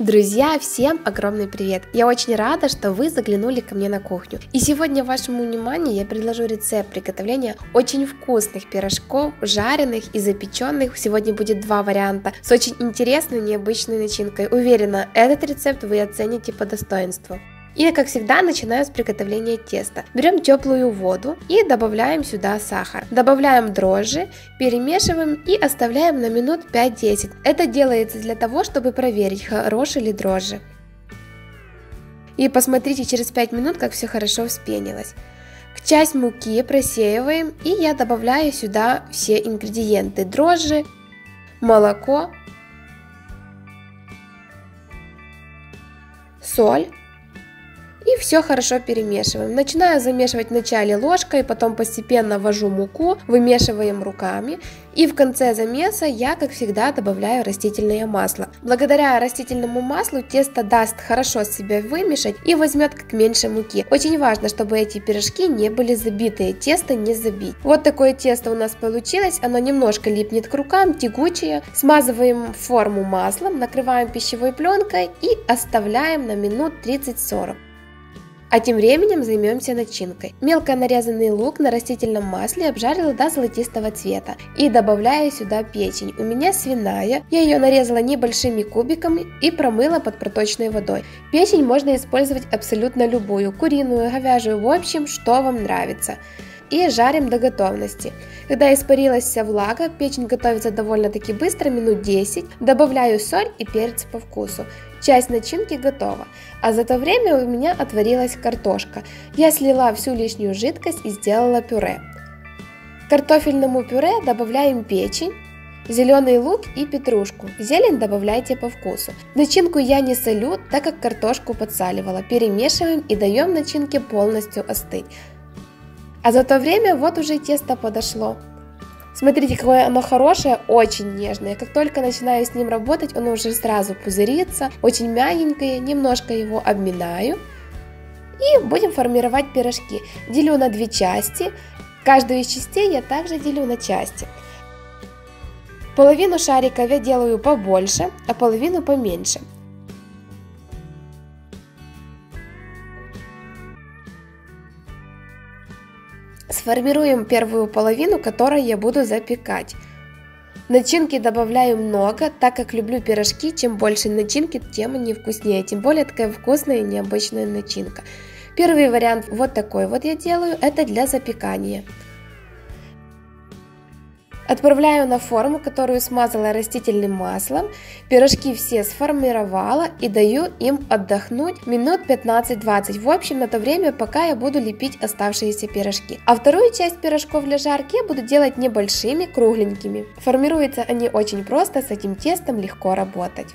Друзья, всем огромный привет! Я очень рада, что вы заглянули ко мне на кухню. И сегодня вашему вниманию я предложу рецепт приготовления очень вкусных пирожков, жареных и запеченных. Сегодня будет два варианта с очень интересной необычной начинкой. Уверена, этот рецепт вы оцените по достоинству. И, как всегда, начинаю с приготовления теста. Берем теплую воду и добавляем сюда сахар. Добавляем дрожжи, перемешиваем и оставляем на минут 5-10. Это делается для того, чтобы проверить, хорошие ли дрожжи. И посмотрите через 5 минут, как все хорошо вспенилось. К часть муки просеиваем и я добавляю сюда все ингредиенты. Дрожжи, молоко, соль все хорошо перемешиваем. Начинаю замешивать вначале ложкой, потом постепенно ввожу муку, вымешиваем руками. И в конце замеса я, как всегда, добавляю растительное масло. Благодаря растительному маслу тесто даст хорошо себя вымешать и возьмет как меньше муки. Очень важно, чтобы эти пирожки не были забитые, тесто не забить. Вот такое тесто у нас получилось, оно немножко липнет к рукам, тягучее. Смазываем форму маслом, накрываем пищевой пленкой и оставляем на минут 30-40. А тем временем займемся начинкой. Мелко нарезанный лук на растительном масле обжарила до золотистого цвета и добавляю сюда печень. У меня свиная, я ее нарезала небольшими кубиками и промыла под проточной водой. Печень можно использовать абсолютно любую, куриную, говяжью, в общем, что вам нравится и жарим до готовности. Когда испарилась вся влага, печень готовится довольно-таки быстро, минут 10. Добавляю соль и перец по вкусу. Часть начинки готова, а за то время у меня отварилась картошка. Я слила всю лишнюю жидкость и сделала пюре. К картофельному пюре добавляем печень, зеленый лук и петрушку. Зелень добавляйте по вкусу. Начинку я не солю, так как картошку подсаливала. Перемешиваем и даем начинке полностью остыть. А за то время вот уже тесто подошло. Смотрите, какое оно хорошее, очень нежное. Как только начинаю с ним работать, оно уже сразу пузырится, очень мягенькое, немножко его обминаю. И будем формировать пирожки. Делю на две части. Каждую из частей я также делю на части. Половину шарика я делаю побольше, а половину поменьше. Сформируем первую половину, которой я буду запекать. Начинки добавляю много, так как люблю пирожки, чем больше начинки, тем они вкуснее, тем более такая вкусная и необычная начинка. Первый вариант вот такой вот я делаю, это для запекания. Отправляю на форму, которую смазала растительным маслом. Пирожки все сформировала и даю им отдохнуть минут 15-20. В общем, на то время, пока я буду лепить оставшиеся пирожки. А вторую часть пирожков для жарки я буду делать небольшими, кругленькими. Формируются они очень просто, с этим тестом легко работать.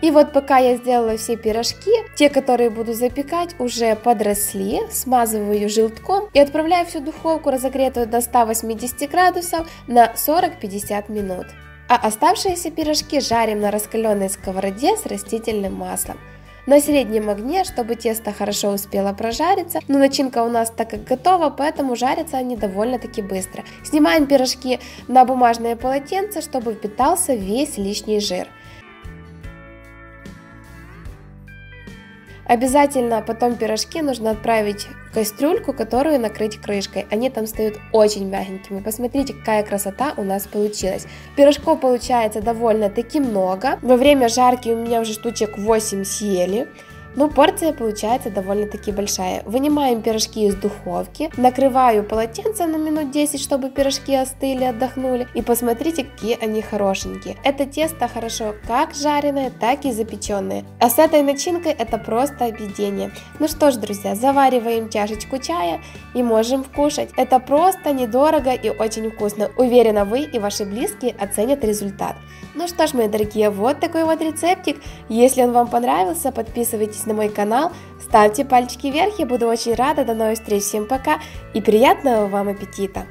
И вот пока я сделала все пирожки, те, которые буду запекать, уже подросли, смазываю желтком и отправляю всю духовку, разогретую до 180 градусов на 40-50 минут. А оставшиеся пирожки жарим на раскаленной сковороде с растительным маслом. На среднем огне, чтобы тесто хорошо успело прожариться, но начинка у нас так как готова, поэтому жарятся они довольно-таки быстро. Снимаем пирожки на бумажное полотенце, чтобы впитался весь лишний жир. Обязательно потом пирожки нужно отправить в кастрюльку, которую накрыть крышкой. Они там стоят очень мягенькими. Посмотрите, какая красота у нас получилась. Пирожков получается довольно-таки много. Во время жарки у меня уже штучек 8 съели. Ну, порция получается довольно-таки большая. Вынимаем пирожки из духовки, накрываю полотенце на минут 10, чтобы пирожки остыли, отдохнули. И посмотрите, какие они хорошенькие. Это тесто хорошо как жареное, так и запеченное. А с этой начинкой это просто объедение. Ну что ж, друзья, завариваем чашечку чая и можем кушать. Это просто недорого и очень вкусно. Уверена, вы и ваши близкие оценят результат. Ну что ж, мои дорогие, вот такой вот рецептик. Если он вам понравился, подписывайтесь на мой канал, ставьте пальчики вверх, я буду очень рада. До новых встреч, всем пока и приятного вам аппетита!